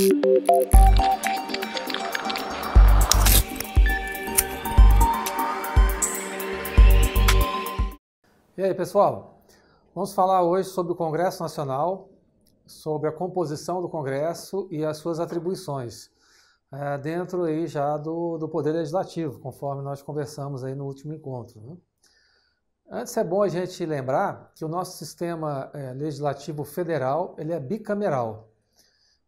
E aí, pessoal? Vamos falar hoje sobre o Congresso Nacional, sobre a composição do Congresso e as suas atribuições, é, dentro aí já do, do Poder Legislativo, conforme nós conversamos aí no último encontro. Né? Antes é bom a gente lembrar que o nosso sistema é, legislativo federal ele é bicameral.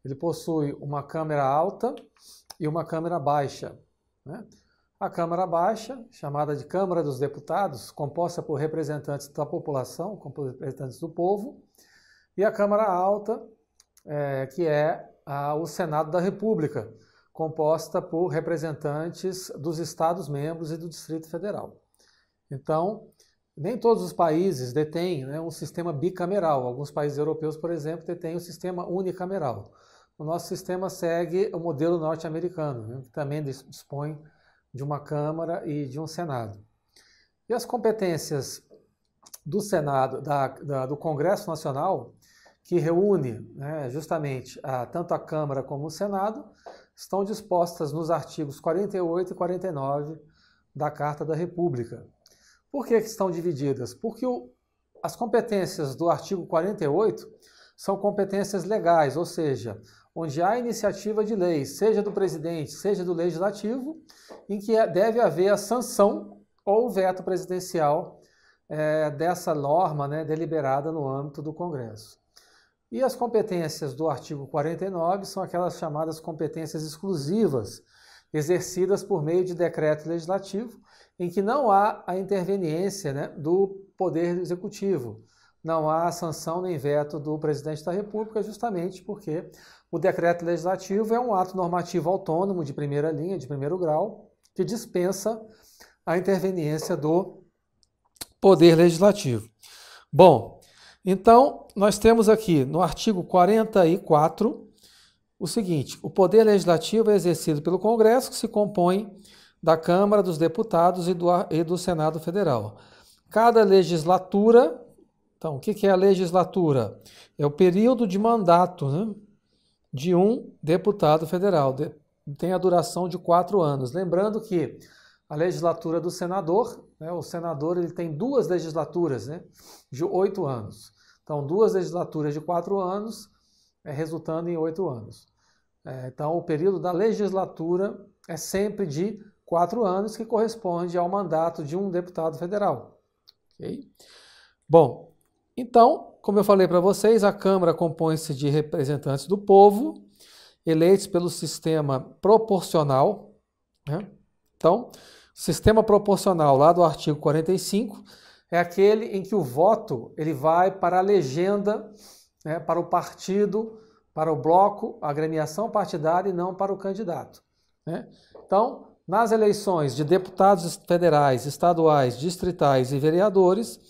Ele possui uma Câmara alta e uma Câmara baixa. Né? A Câmara Baixa, chamada de Câmara dos Deputados, composta por representantes da população, como representantes do povo, e a Câmara Alta, é, que é a, o Senado da República, composta por representantes dos Estados-membros e do Distrito Federal. Então, nem todos os países detêm né, um sistema bicameral. Alguns países europeus, por exemplo, detêm um sistema unicameral. O nosso sistema segue o modelo norte-americano, né, que também dispõe de uma Câmara e de um Senado. E as competências do Senado, da, da, do Congresso Nacional, que reúne né, justamente a, tanto a Câmara como o Senado, estão dispostas nos artigos 48 e 49 da Carta da República. Por que, estão divididas? Porque o, as competências do artigo 48 são competências legais, ou seja, onde há iniciativa de lei, seja do presidente, seja do legislativo, em que é, deve haver a sanção ou veto presidencial é, dessa norma né, deliberada no âmbito do Congresso. E as competências do artigo 49 são aquelas chamadas competências exclusivas, exercidas por meio de decreto legislativo, em que não há a interveniência né, do Poder Executivo, não há sanção nem veto do presidente da República, justamente porque o decreto legislativo é um ato normativo autônomo de primeira linha, de primeiro grau, que dispensa a interveniência do Poder Legislativo. Bom, então nós temos aqui no artigo 44 o seguinte: o Poder Legislativo é exercido pelo Congresso, que se compõe da Câmara dos Deputados e do, e do Senado Federal. Cada legislatura, então, o que é a legislatura? É o período de mandato, né? de um deputado federal. Tem a duração de quatro anos. Lembrando que a legislatura do senador, né, o senador ele tem duas legislaturas né, de oito anos. Então, duas legislaturas de quatro anos, é, resultando em oito anos. É, então, o período da legislatura é sempre de quatro anos, que corresponde ao mandato de um deputado federal. Okay? Bom, então, como eu falei para vocês, a Câmara compõe-se de representantes do povo, eleitos pelo sistema proporcional. Né? Então, sistema proporcional, lá do artigo 45, é aquele em que o voto ele vai para a legenda, né, para o partido, para o bloco, a agremiação partidária e não para o candidato. Né? Então, nas eleições de deputados federais, estaduais, distritais e vereadores,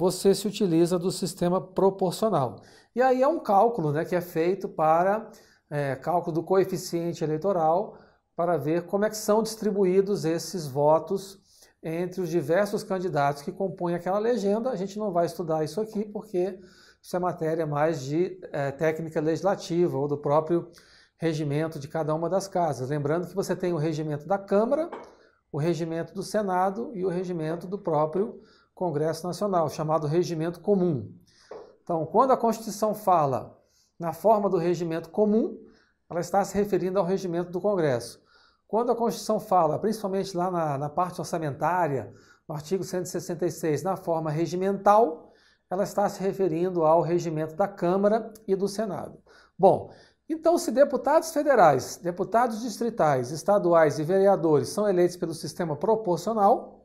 você se utiliza do sistema proporcional. E aí é um cálculo né, que é feito para é, cálculo do coeficiente eleitoral para ver como é que são distribuídos esses votos entre os diversos candidatos que compõem aquela legenda. A gente não vai estudar isso aqui porque isso é matéria mais de é, técnica legislativa ou do próprio regimento de cada uma das casas. Lembrando que você tem o regimento da Câmara, o regimento do Senado e o regimento do próprio Congresso Nacional, chamado Regimento Comum. Então, quando a Constituição fala na forma do regimento comum, ela está se referindo ao regimento do Congresso. Quando a Constituição fala, principalmente lá na, na parte orçamentária, no artigo 166, na forma regimental, ela está se referindo ao regimento da Câmara e do Senado. Bom, então, se deputados federais, deputados distritais, estaduais e vereadores são eleitos pelo sistema proporcional,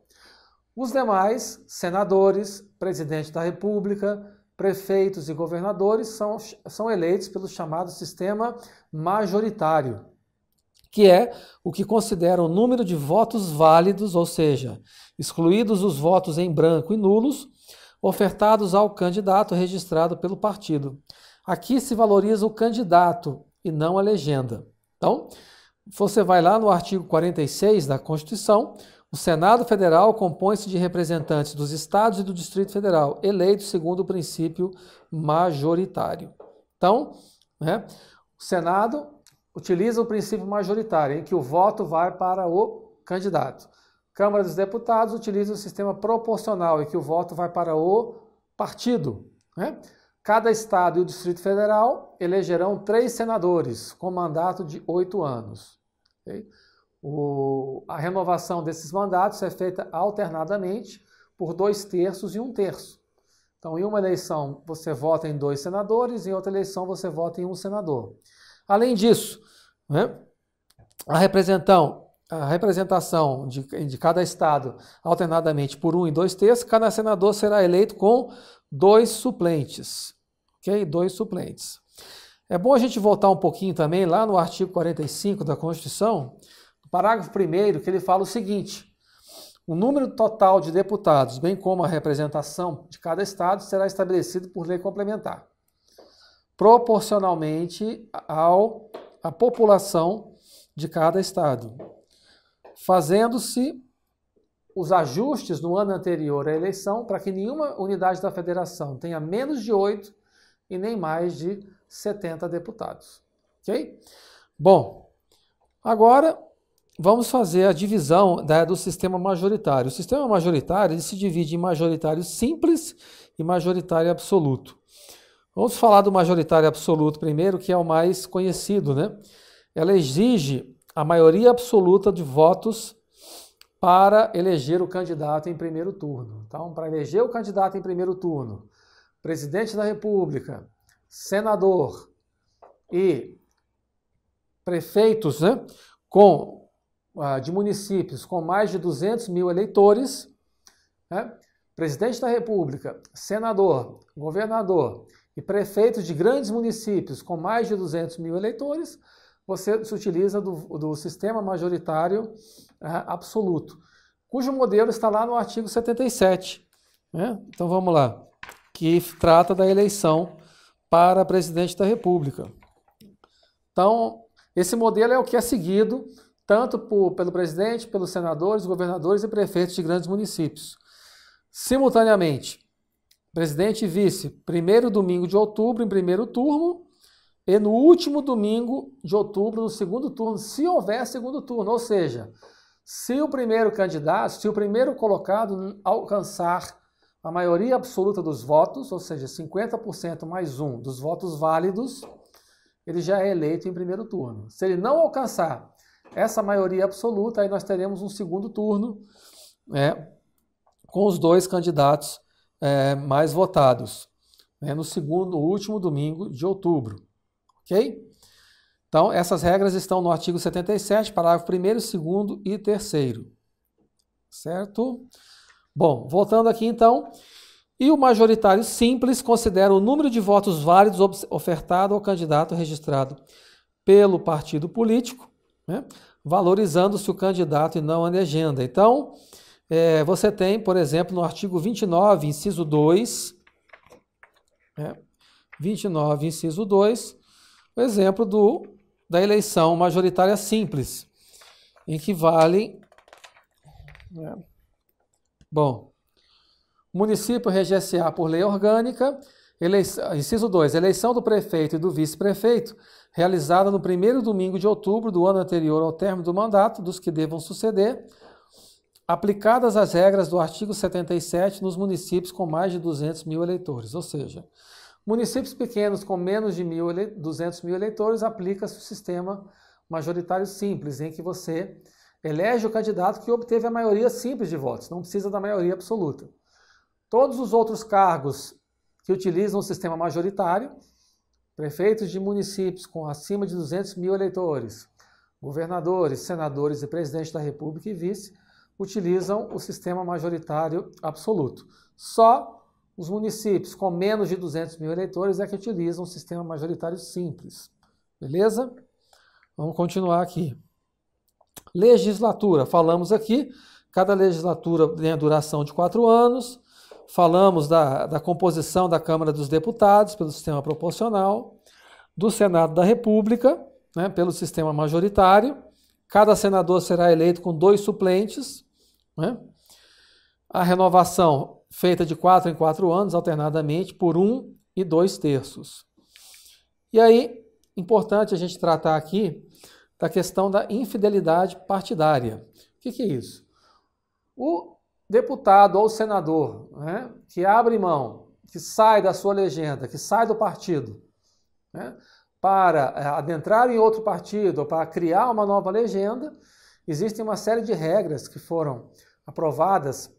os demais, senadores, presidente da República, prefeitos e governadores, são, são eleitos pelo chamado sistema majoritário, que é o que considera o número de votos válidos, ou seja, excluídos os votos em branco e nulos, ofertados ao candidato registrado pelo partido. Aqui se valoriza o candidato e não a legenda. Então, você vai lá no artigo 46 da Constituição, o Senado Federal compõe-se de representantes dos estados e do Distrito Federal, eleitos segundo o princípio majoritário. Então, né, o Senado, utiliza o princípio majoritário, em que o voto vai para o candidato. Câmara dos Deputados utiliza o sistema proporcional, em que o voto vai para o partido. Né? Cada estado e o Distrito Federal elegerão três senadores com mandato de oito anos. Okay? O, a renovação desses mandatos é feita alternadamente por dois terços e um terço. Então, em uma eleição você vota em dois senadores, em outra eleição você vota em um senador. Além disso, né, a, a representação de, de, cada estado alternadamente por um e dois terços, cada senador será eleito com dois suplentes. Ok? Dois suplentes. É bom a gente voltar um pouquinho também lá no artigo 45 da Constituição, parágrafo 1, que ele fala o seguinte: o número total de deputados, bem como a representação de cada estado, será estabelecido por lei complementar, proporcionalmente ao a população de cada estado, fazendo-se os ajustes no ano anterior à eleição para que nenhuma unidade da federação tenha menos de 8 e nem mais de 70 deputados. Ok? Bom, agora vamos fazer a divisão da, do sistema majoritário. O sistema majoritário se divide em majoritário simples e majoritário absoluto. Vamos falar do majoritário absoluto primeiro, que é o mais conhecido, né? Ela exige a maioria absoluta de votos para eleger o candidato em primeiro turno. Então, para eleger o candidato em primeiro turno, presidente da República, senador e prefeitos, né, com de municípios com mais de 200 mil eleitores, né, presidente da República, senador, governador e prefeitos de grandes municípios com mais de 200 mil eleitores, você se utiliza do, do sistema majoritário uh, absoluto, cujo modelo está lá no artigo 77. Né? Então vamos lá, que trata da eleição para presidente da República. Então, esse modelo é o que é seguido tanto por, pelo presidente, pelos senadores, governadores e prefeitos de grandes municípios. Simultaneamente, presidente e vice, primeiro domingo de outubro em primeiro turno e no último domingo de outubro no segundo turno, se houver segundo turno, ou seja, se o primeiro candidato, se o primeiro colocado alcançar a maioria absoluta dos votos, ou seja, 50% mais um dos votos válidos, ele já é eleito em primeiro turno. Se ele não alcançar essa maioria absoluta, aí nós teremos um segundo turno né, com os dois candidatos é, mais votados, né, no segundo, último domingo de outubro. Ok? Então, essas regras estão no artigo 77, parágrafo 1, 2 e 3. Certo? Bom, voltando aqui então. E o majoritário simples considera o número de votos válidos ofertado ao candidato registrado pelo partido político, né, valorizando-se o candidato e não a legenda. Então, é, você tem, por exemplo, no artigo 29, inciso 2, né, 29, inciso 2, o exemplo do, da eleição majoritária simples, em que vale. Né, bom, município reger-se-á por lei orgânica. Eleição, inciso 2. Eleição do prefeito e do vice-prefeito, realizada no primeiro domingo de outubro do ano anterior ao término do mandato dos que devam suceder, aplicadas as regras do artigo 77 nos municípios com mais de 200 mil eleitores. Ou seja, municípios pequenos com menos de 200 mil eleitores, aplica-se o sistema majoritário simples, em que você elege o candidato que obteve a maioria simples de votos, não precisa da maioria absoluta. Todos os outros cargos que utilizam o sistema majoritário, prefeitos de municípios com acima de 200 mil eleitores, governadores, senadores e presidente da República e vice, utilizam o sistema majoritário absoluto. Só os municípios com menos de 200 mil eleitores é que utilizam o sistema majoritário simples. Beleza? Vamos continuar aqui. Legislatura. Falamos aqui, cada legislatura tem a duração de quatro anos falamos da, da composição da Câmara dos Deputados pelo sistema proporcional, do Senado da República, né, pelo sistema majoritário. Cada senador será eleito com dois suplentes. Né? A renovação feita de quatro em quatro anos, alternadamente, por um e dois terços. E aí, importante a gente tratar aqui da questão da infidelidade partidária. O que, que é isso? O deputado ou senador né, que abre mão, que sai da sua legenda, que sai do partido, né, para eh, adentrar em outro partido ou para criar uma nova legenda, existem uma série de regras que foram aprovadas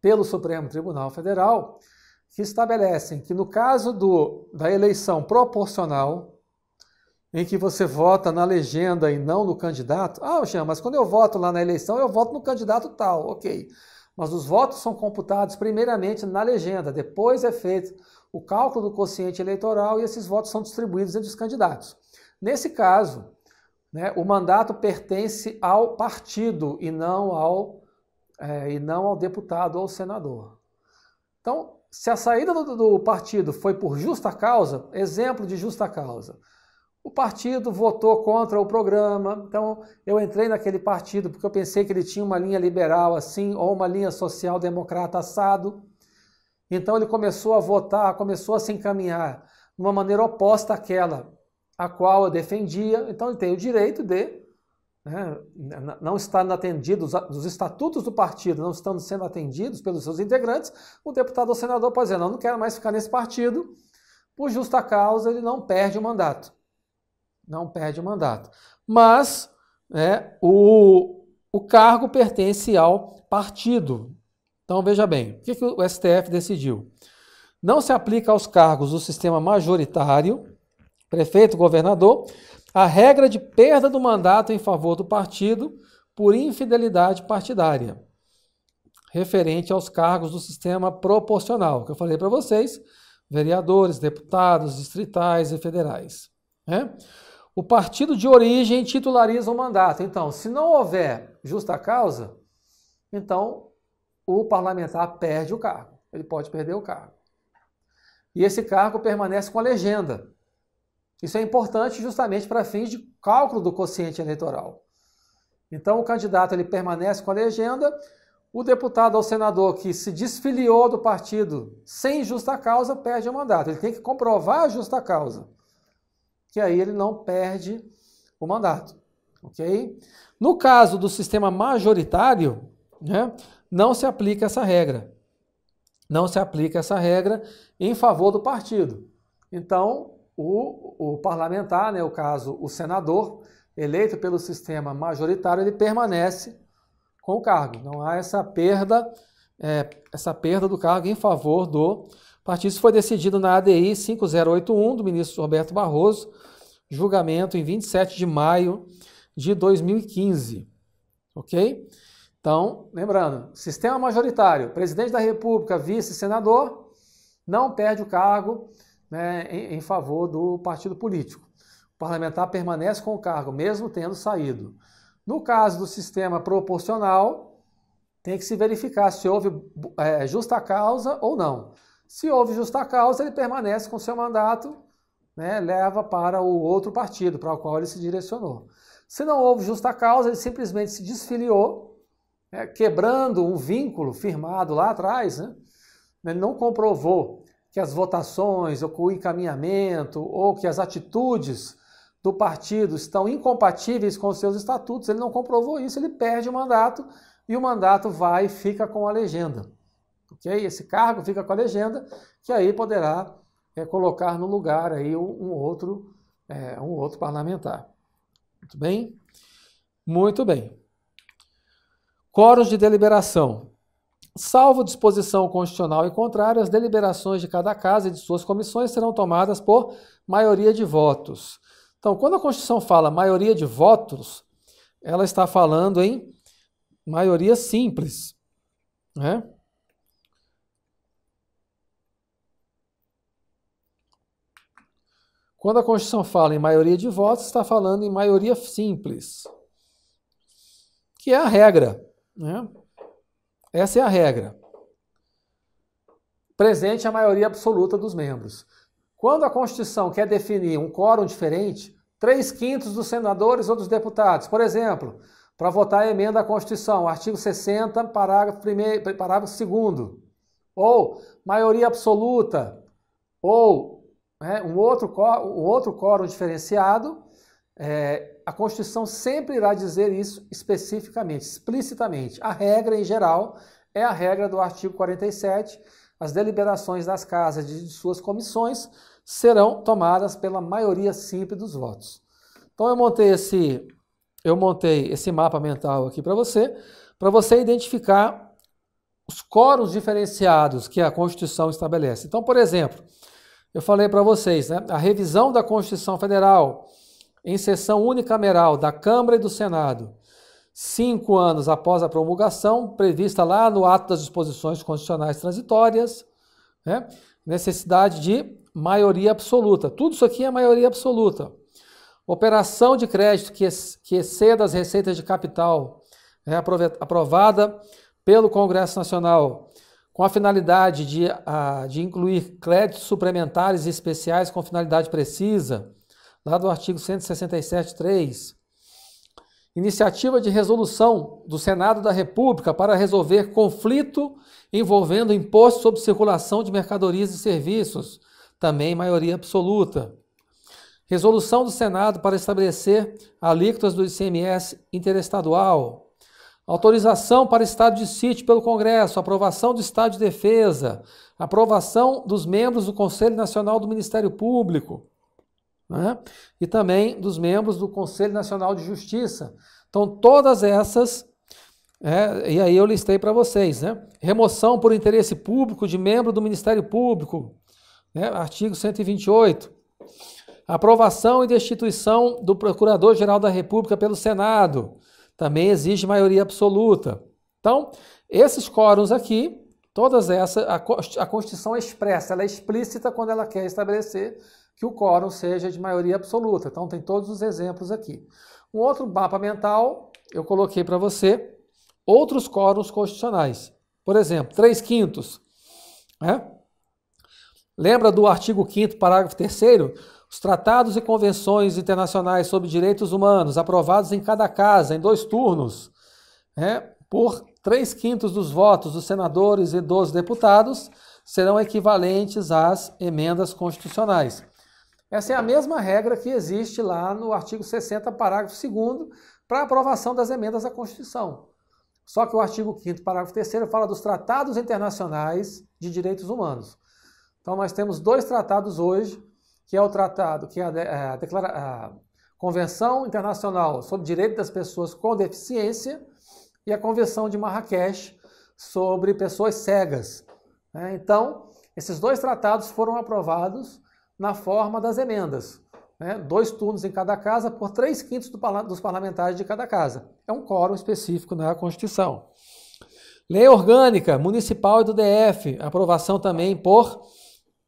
pelo Supremo Tribunal Federal que estabelecem que no caso do, da eleição proporcional, em que você vota na legenda e não no candidato, ah, Jean, mas quando eu voto lá na eleição, eu voto no candidato tal, ok. Mas os votos são computados primeiramente na legenda, depois é feito o cálculo do quociente eleitoral e esses votos são distribuídos entre os candidatos. Nesse caso, né, o mandato pertence ao partido e não ao, é, e não ao deputado ou senador. Então, se a saída do, do partido foi por justa causa, exemplo de justa causa, o partido votou contra o programa, então eu entrei naquele partido porque eu pensei que ele tinha uma linha liberal assim, ou uma linha social-democrata assado. Então ele começou a votar, começou a se encaminhar de uma maneira oposta àquela a qual eu defendia. Então ele tem o direito de né, não estar atendido, os estatutos do partido não estando sendo atendidos pelos seus integrantes, o deputado ou senador pode dizer, não, não quero mais ficar nesse partido, por justa causa ele não perde o mandato não perde o mandato. Mas é, o, o cargo pertence ao partido. Então veja bem, o que, que o STF decidiu? Não se aplica aos cargos do sistema majoritário, prefeito, governador, a regra de perda do mandato em favor do partido por infidelidade partidária, referente aos cargos do sistema proporcional, que eu falei para vocês, vereadores, deputados, distritais e federais. Né? O partido de origem titulariza o mandato. Então, se não houver justa causa, então o parlamentar perde o cargo. Ele pode perder o cargo. E esse cargo permanece com a legenda. Isso é importante justamente para fins de cálculo do quociente eleitoral. Então, o candidato ele permanece com a legenda, o deputado ou senador que se desfiliou do partido sem justa causa perde o mandato. Ele tem que comprovar a justa causa que aí ele não perde o mandato. Ok? No caso do sistema majoritário, né, não se aplica essa regra. Não se aplica essa regra em favor do partido. Então, o, o parlamentar, né, o caso, o senador, eleito pelo sistema majoritário, ele permanece com o cargo. Não há essa perda, é, essa perda do cargo em favor do partido. Isso foi decidido na ADI 5081 do ministro Roberto Barroso, julgamento em 27 de maio de 2015. Ok? Então, lembrando, sistema majoritário, presidente da República, vice-senador, não perde o cargo né, em, em favor do partido político. O parlamentar permanece com o cargo, mesmo tendo saído. No caso do sistema proporcional, tem que se verificar se houve é, justa causa ou não. Se houve justa causa, ele permanece com seu mandato né, leva para o outro partido para o qual ele se direcionou. Se não houve justa causa, ele simplesmente se desfiliou, né, quebrando um vínculo firmado lá atrás. Né, ele não comprovou que as votações, ou que o encaminhamento, ou que as atitudes do partido estão incompatíveis com os seus estatutos. Ele não comprovou isso, ele perde o mandato e o mandato vai e fica com a legenda. Ok? Esse cargo fica com a legenda, que aí poderá é colocar no lugar aí um, outro, é, um outro parlamentar. Muito bem? Muito bem. Quórum de deliberação. Salvo disposição constitucional e contrária, as deliberações de cada casa e de suas comissões serão tomadas por maioria de votos. Então, quando a Constituição fala maioria de votos, ela está falando em maioria simples. Né? Quando a Constituição fala em maioria de votos, está falando em maioria simples, que é a regra. Né? Essa é a regra. Presente a maioria absoluta dos membros. Quando a Constituição quer definir um quórum diferente, três quintos dos senadores ou dos deputados, por exemplo, para votar a emenda à Constituição, artigo 60, parágrafo, primeiro, parágrafo 2, ou maioria absoluta, ou né, um, outro, um outro quórum diferenciado, é, a Constituição sempre irá dizer isso especificamente, explicitamente. A regra, em geral, é a regra do artigo 47. As deliberações das casas de suas comissões serão tomadas pela maioria simples dos votos. Então eu montei esse, eu montei esse mapa mental aqui para você, para você identificar os quóruns diferenciados que a Constituição estabelece. Então, por exemplo, eu falei para vocês, né, a revisão da Constituição Federal em sessão unicameral da Câmara e do Senado, cinco anos após a promulgação, prevista lá no ato das disposições constitucionais transitórias, né, necessidade de maioria absoluta. Tudo isso aqui é maioria absoluta. Operação de crédito que, que exceda as receitas de capital, é aprovada pelo Congresso Nacional com a finalidade de, a, de incluir créditos suplementares e especiais com finalidade precisa, lá do artigo 167.3. Iniciativa de resolução do Senado da República para resolver conflito envolvendo imposto sobre circulação de mercadorias e serviços, também maioria absoluta. Resolução do Senado para estabelecer alíquotas do ICMS interestadual, Autorização para estado de sítio pelo Congresso, aprovação do estado de defesa, aprovação dos membros do Conselho Nacional do Ministério Público né? e também dos membros do Conselho Nacional de Justiça. Então, todas essas, é, e aí eu listei para vocês, né? Remoção por interesse público de membro do Ministério Público, né? artigo 128. Aprovação e destituição do Procurador-Geral da República pelo Senado também exige maioria absoluta. Então, esses quóruns aqui, todas essas, a, Constituição é expressa, ela é explícita quando ela quer estabelecer que o quórum seja de maioria absoluta. Então, tem todos os exemplos aqui. Um outro mapa mental, eu coloquei para você outros quóruns constitucionais. Por exemplo, 3 quintos. Né? Lembra do artigo 5 parágrafo 3 os tratados e convenções internacionais sobre direitos humanos, aprovados em cada casa, em dois turnos, né, por três quintos dos votos dos senadores e dos deputados, serão equivalentes às emendas constitucionais. Essa é a mesma regra que existe lá no artigo 60, parágrafo 2 para aprovação das emendas à Constituição. Só que o artigo 5 parágrafo 3 fala dos tratados internacionais de direitos humanos. Então nós temos dois tratados hoje que é o tratado, que é a, declara, a Convenção Internacional sobre Direitos das Pessoas com Deficiência e a Convenção de Marrakech sobre pessoas cegas. Né? Então, esses dois tratados foram aprovados na forma das emendas. Né? Dois turnos em cada casa por três quintos do, dos parlamentares de cada casa. É um quórum específico na Constituição. Lei Orgânica Municipal e do DF, aprovação também por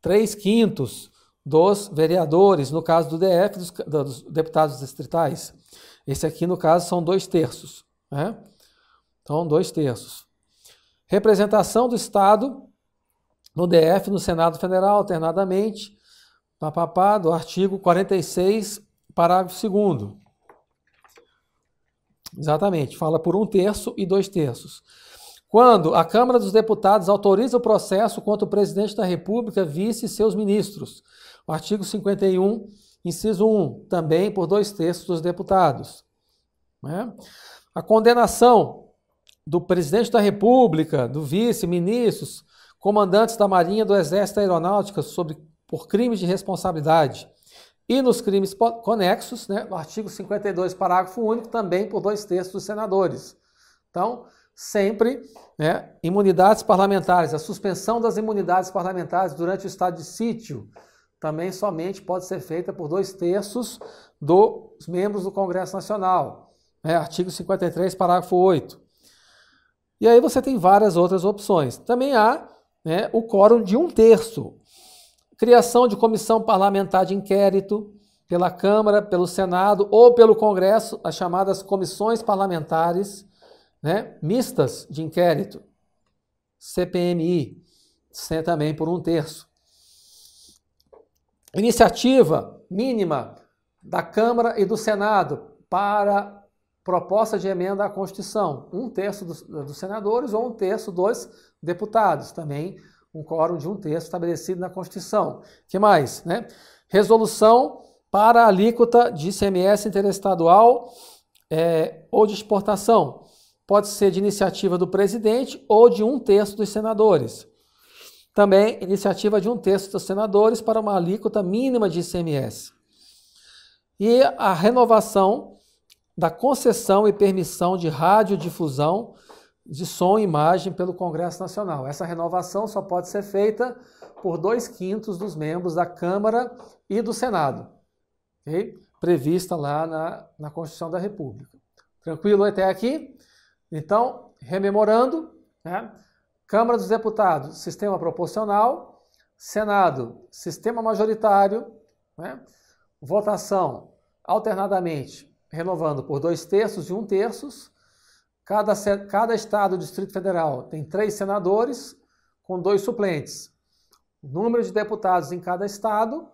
três quintos dos vereadores, no caso do DF, dos, dos deputados distritais. Esse aqui, no caso, são dois terços. Né? Então, dois terços. Representação do Estado no DF, no Senado Federal, alternadamente, papapá, do artigo 46, parágrafo 2 Exatamente, fala por um terço e dois terços. Quando a Câmara dos Deputados autoriza o processo contra o presidente da República, vice e seus ministros, o artigo 51, inciso 1, também por dois terços dos deputados. Né? A condenação do presidente da República, do vice, ministros, comandantes da Marinha, do Exército da Aeronáutica sobre, por crimes de responsabilidade. E nos crimes conexos, né, no artigo 52, parágrafo único, também por dois terços dos senadores. Então, sempre né, imunidades parlamentares, a suspensão das imunidades parlamentares durante o estado de sítio, também somente pode ser feita por dois terços dos membros do Congresso Nacional. Né? Artigo 53, parágrafo 8. E aí você tem várias outras opções. Também há né, o quórum de um terço. Criação de comissão parlamentar de inquérito pela Câmara, pelo Senado ou pelo Congresso, as chamadas comissões parlamentares né, mistas de inquérito, CPMI, também por um terço. Iniciativa mínima da Câmara e do Senado para proposta de emenda à Constituição. Um terço dos, dos senadores ou um terço dos deputados. Também um quórum de um terço estabelecido na Constituição. que mais? Né? Resolução para alíquota de ICMS interestadual é, ou de exportação. Pode ser de iniciativa do presidente ou de um terço dos senadores. Também iniciativa de um terço dos senadores para uma alíquota mínima de ICMS. E a renovação da concessão e permissão de radiodifusão de som e imagem pelo Congresso Nacional. Essa renovação só pode ser feita por dois quintos dos membros da Câmara e do Senado, okay? prevista lá na, na Constituição da República. Tranquilo até aqui? Então, rememorando, né? Câmara dos Deputados, sistema proporcional, Senado, sistema majoritário, né? votação alternadamente, renovando por dois terços e um terços, Cada, cada estado do Distrito Federal tem três senadores com dois suplentes. O número de deputados em cada estado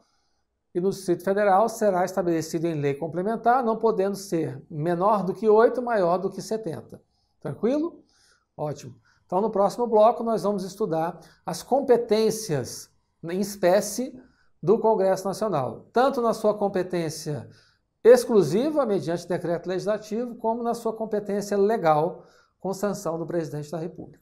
e no Distrito Federal será estabelecido em lei complementar, não podendo ser menor do que 8, maior do que 70. Tranquilo? Ótimo. Então, no próximo bloco, nós vamos estudar as competências em espécie do Congresso Nacional, tanto na sua competência exclusiva mediante decreto legislativo, como na sua competência legal com sanção do presidente da República.